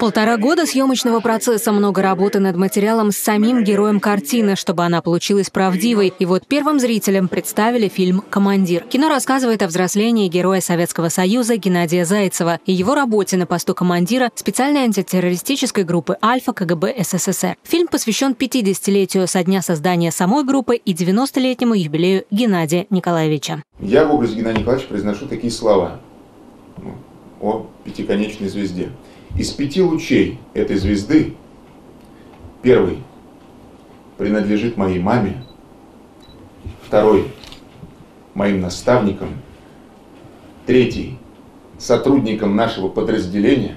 Полтора года съемочного процесса, много работы над материалом с самим героем картины, чтобы она получилась правдивой. И вот первым зрителям представили фильм «Командир». Кино рассказывает о взрослении героя Советского Союза Геннадия Зайцева и его работе на посту командира специальной антитеррористической группы «Альфа» КГБ СССР. Фильм посвящен 50-летию со дня создания самой группы и 90-летнему юбилею Геннадия Николаевича. Я в образе Геннадия Николаевича произношу такие слова о пятиконечной звезде. Из пяти лучей этой звезды первый принадлежит моей маме, второй моим наставникам, третий сотрудникам нашего подразделения,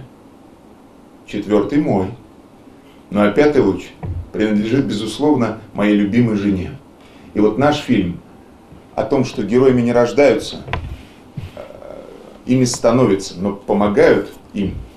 четвертый мой. Ну а пятый луч принадлежит, безусловно, моей любимой жене. И вот наш фильм о том, что героями не рождаются, ими становятся, но помогают им –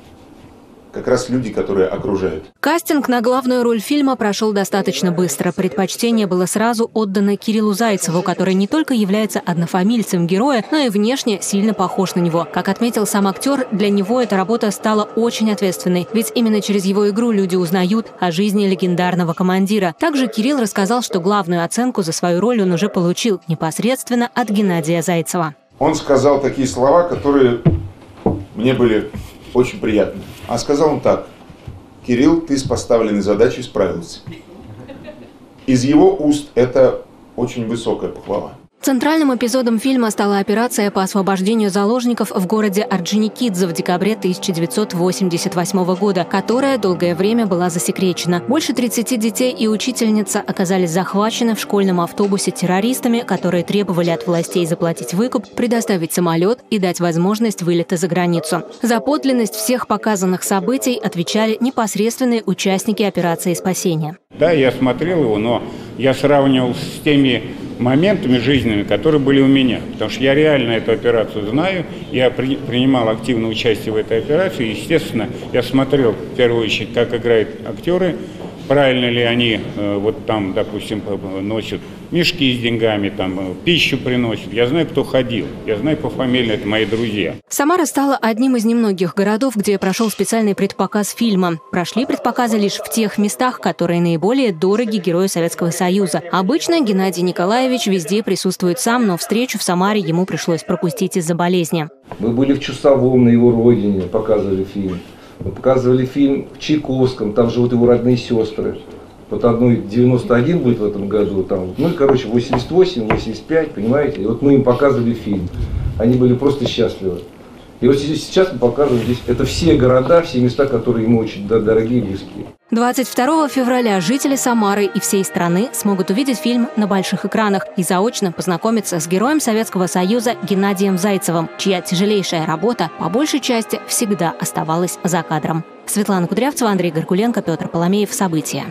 как раз люди, которые окружают. Кастинг на главную роль фильма прошел достаточно быстро. Предпочтение было сразу отдано Кириллу Зайцеву, который не только является однофамильцем героя, но и внешне сильно похож на него. Как отметил сам актер, для него эта работа стала очень ответственной, ведь именно через его игру люди узнают о жизни легендарного командира. Также Кирилл рассказал, что главную оценку за свою роль он уже получил непосредственно от Геннадия Зайцева. Он сказал такие слова, которые мне были очень приятно. А сказал он так, Кирилл, ты с поставленной задачей справился. Из его уст это очень высокая похвала. Центральным эпизодом фильма стала операция по освобождению заложников в городе Орджоникидзе в декабре 1988 года, которая долгое время была засекречена. Больше 30 детей и учительница оказались захвачены в школьном автобусе террористами, которые требовали от властей заплатить выкуп, предоставить самолет и дать возможность вылета за границу. За подлинность всех показанных событий отвечали непосредственные участники операции спасения. Да, я смотрел его, но я сравнивал с теми моментами жизненными, которые были у меня. Потому что я реально эту операцию знаю, я при, принимал активное участие в этой операции. Естественно, я смотрел в первую очередь, как играют актеры, правильно ли они э, вот там, допустим, носят мешки с деньгами, там э, пищу приносят. Я знаю, кто ходил. Я знаю по фамилии, это мои друзья. Самара стала одним из немногих городов, где прошел специальный предпоказ фильма. Прошли предпоказы лишь в тех местах, которые наиболее дороги герою Советского Союза. Обычно Геннадий Николаевич везде присутствует сам, но встречу в Самаре ему пришлось пропустить из-за болезни. Мы были в Чусовом на его родине, показывали фильм. Мы показывали фильм в Чайковском, там живут его родные сестры. Вот одной 91 будет в этом году, там, ну короче, 88, 85, понимаете? И вот мы им показывали фильм. Они были просто счастливы. И вот сейчас мы показываем здесь, это все города, все места, которые ему очень дорогие и близкие. 22 февраля жители Самары и всей страны смогут увидеть фильм на больших экранах и заочно познакомиться с героем Советского Союза Геннадием Зайцевым, чья тяжелейшая работа по большей части всегда оставалась за кадром. Светлана Кудрявцева, Андрей Горкуленко, Петр Поломеев. События.